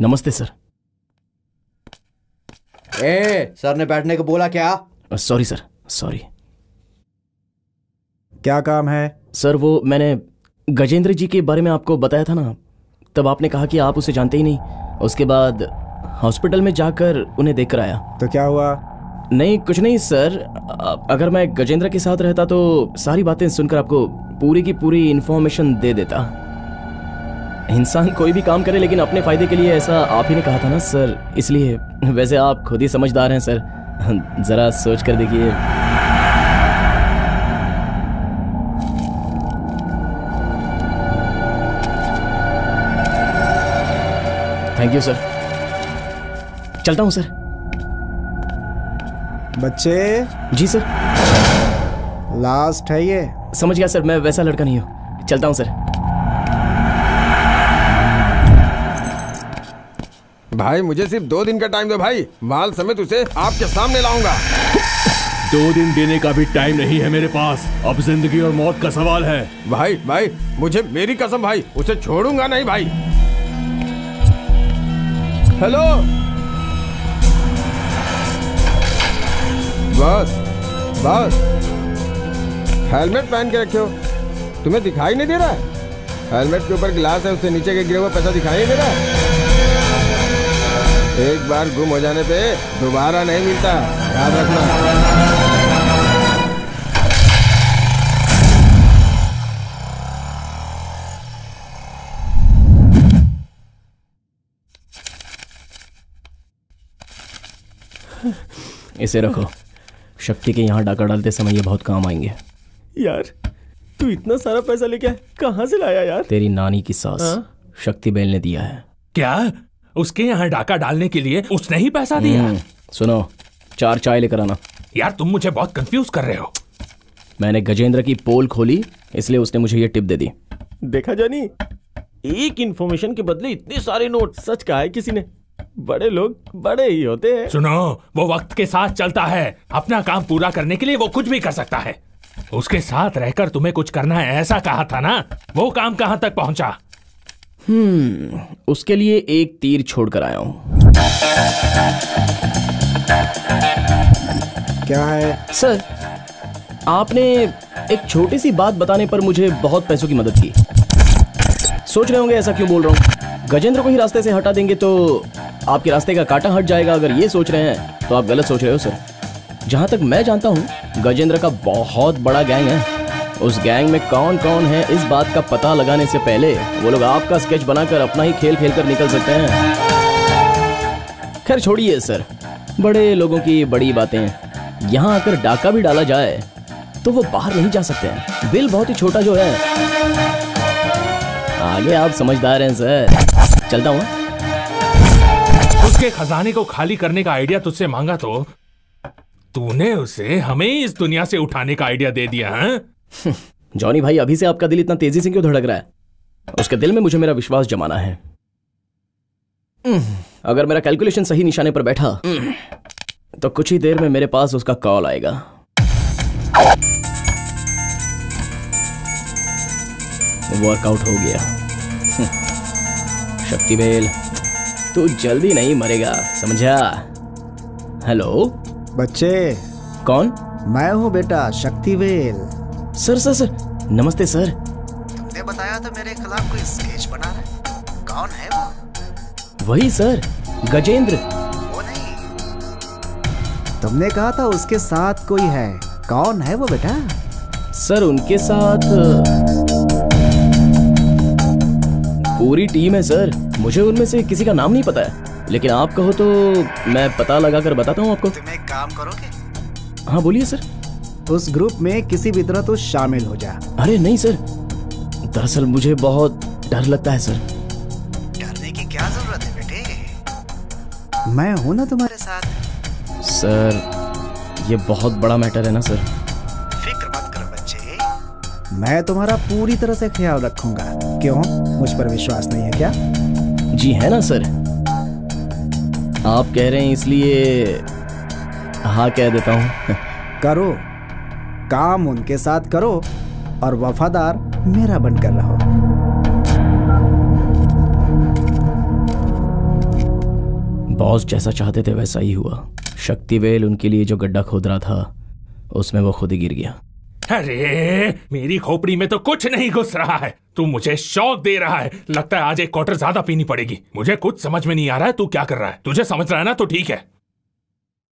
नमस्ते सर। ए सर ने बैठने को बोला क्या? Sorry sir sorry. क्या काम है? सर वो मैंने गजेंद्र जी के बारे में आपको बताया था ना तब आपने कहा कि आप उसे जानते ही नहीं। उसके बाद हॉस्पिटल में जाकर उन्हें देख कर आया। तो क्या हुआ? नहीं कुछ नहीं सर। अगर मैं गजेंद्र के साथ रहता तो सारी बातें सुनकर आपको पूरी की पूरी इन्फॉर्मेशन दे देता। इंसान कोई भी काम करे लेकिन अपने फ़ायदे के लिए ऐसा आप ही ने कहा था ना सर? इसलिए वैसे आप खुद ही समझदार हैं सर। जरा सोच कर देखिए। थैंक यू सर चलता हूँ सर। बच्चे? जी सर। लास्ट है ये। समझ गया सर मैं वैसा लड़का नहीं हूँ। चलता हूँ सर। भाई मुझे सिर्फ़ दो दिन का टाइम दो भाई। माल समेत उसे आपके सामने लाऊँगा। दो दिन देने का भी टाइम नहीं है मेरे पास। अब ज़िंदगी और मौत का सवाल है। भाई भाई मुझे मेरी कसम भाई उसे छोड़ूँगा नहीं भाई। हेलो बस बस। हेलमेट पहन के रखे हो। तुम्हें दिखाई नहीं दे रहा है? हेलमेट के ऊपर गिलास है उससे नीचे के गिरे हुआ पैसा दिखाई नहीं दे रहा है? एक बार गुम हो जाने पे दोबारा नहीं मिलता। याद रखना। इसे रखो। शक्ति के यहाँ डाका डालते समय ये बहुत काम आएँगे। यार तू इतना सारा पैसा लेके? कहाँ से लाया यार? तेरी नानी की सास हाँ? शक्ति बेल ने दिया है। क्या? उसके यहाँ डाका डालने के लिए उसने ही पैसा दिया। हम्म, सुनो चार चाय लेकर आना। यार तुम मुझे बहुत कंफ्यूज कर रहे हो। मैंने गजेंद्र की पोल खोली इसलिए उसने मुझे ये टिप दे दी। देखा जानी एक इंफॉर्मेशन के बदले इतने सारे नोट सच कहा है किसी ने? बड़े लोग बड़े ही होते हैं। सुनो वो वक्त के साथ चलता है। अपना काम पूरा करने के लिए वो कुछ भी कर सकता है। उसके साथ रहकर तुम्हें कुछ करना है ऐसा कहा था ना? वो काम कहाँ तक पहुँचा? हम्म उसके लिए एक तीर छोड़कर आया हूँ। क्या है? सर आपने एक छोटी सी बात बताने पर मुझे बहुत पैसों की मदद की। सोच रहे होंगे ऐसा क्यों बोल रहा हूँ? गजेंद्र को ही रास्ते से हटा देंगे तो आपके रास्ते का कांटा हट जाएगा अगर ये सोच रहे हैं तो आप गलत सोच रहे हो सर। जहाँ तक मैं जानता हूँ गजेंद्र का बहुत बड़ा गैंग है। उस गैंग में कौन कौन है, इस बात का पता लगाने से पहले वो लोग आपका स्केच बनाकर अपना ही खेल खेल कर निकल सकते हैं। खैर, छोड़िए सर। बड़े लोगों की बड़ी बातें। यहाँ आकर डाका भी डाला जाए तो वो बाहर नहीं जा सकते हैं। बिल बहुत ही छोटा जो है। आगे आप समझदार हैं, सर। चलता हूँ। उसके खजाने को खाली करने का आइडिया तुझसे मांगा तो तूने उसे हमें इस दुनिया से उठाने का आइडिया दे दिया, है? जॉनी भाई अभी से आपका दिल इतना तेज़ी से क्यों धड़क रहा है? उसके दिल में मुझे मेरा विश्वास जमाना है। अगर मेरा कैलकुलेशन सही निशाने पर बैठा तो कुछ ही देर में मेरे पास उसका कॉल आएगा। वर्कआउट हो गया। शक्ति बेल तू जल्दी नहीं मरेगा समझा? हेलो बच्चे। कौन? मैं हूँ बेटा शक्तिवेल। सर सर सर नमस्ते सर। तुमने बताया था मेरे खिलाफ कोई स्केच बना रहा है? कौन है वो? वही सर गजेंद्र। वो नहीं। तुमने कहा था उसके साथ कोई है। कौन है वो बेटा? सर उनके साथ पूरी टीम है सर। मुझे उनमें से किसी का नाम नहीं पता है। लेकिन आप कहो तो मैं पता लगा कर बताता हूँ आपको। तुम एक काम करोगे? हाँ बोलिए सर। उस ग्रुप में किसी भी तरह तो शामिल हो जा। अरे नहीं सर। दरअसल मुझे बहुत डर लगता है सर। डरने की क्या ज़रूरत है बेटे? मैं हूँ ना तुम्हारे साथ। सर ये बहुत बड़ा मैटर है ना सर। फ़िक्र मत करो बच्चे। मैं तुम्हारा पूरी तरह से ख्याल रखूँगा। क्यों? मुझ पर विश्वास नहीं है क्या? जी है ना सर। आप कह रहे हैं इसलिए हाँ कह देता हूँ। करो। काम उनके साथ करो और वफादार मेरा बनकर रहो। बॉस जैसा चाहते थे वैसा ही हुआ। शक्तिवेल उनके लिए जो गड्ढा खोद रहा था उसमें वो खुद ही गिर गया। अरे मेरी खोपड़ी में तो कुछ नहीं घुस रहा है। तू मुझे शौक दे रहा है। लगता है आज एक क्वार्टर ज़्यादा पीनी पड़ेगी। मुझे कुछ समझ में नहीं आ रहा है तू क्या कर रहा है? तुझे समझ रहा है ना तो ठीक है।